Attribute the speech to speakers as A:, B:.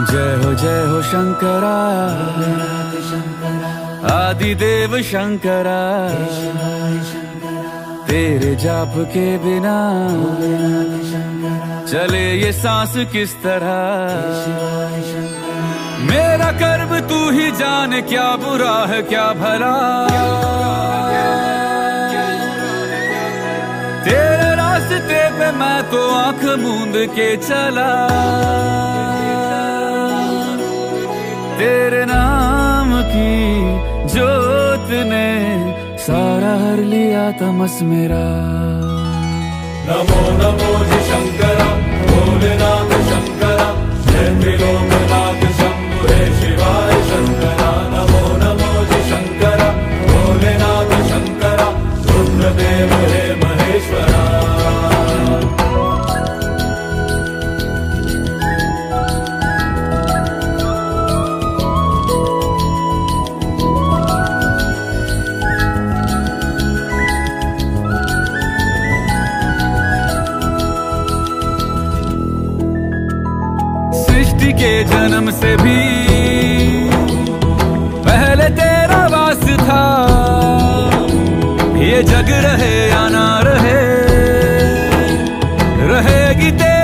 A: जय हो जय हो शंकरा। आदि देव शंकरा। तेरे जाप के बिना चले ये सांस किस तरह? मेरा कर्म तू ही जान, क्या बुरा है, क्या भला? तेरे रास्ते पे मैं तो आँख मूंद के चला। की जोत ने सारा हर लिया तमस मेरा।
B: नमो नमो जी शंकरा भोलेनाथ।
A: सृष्टि के जन्म से भी पहले तेरा वास था। ये जग रहे या ना रहे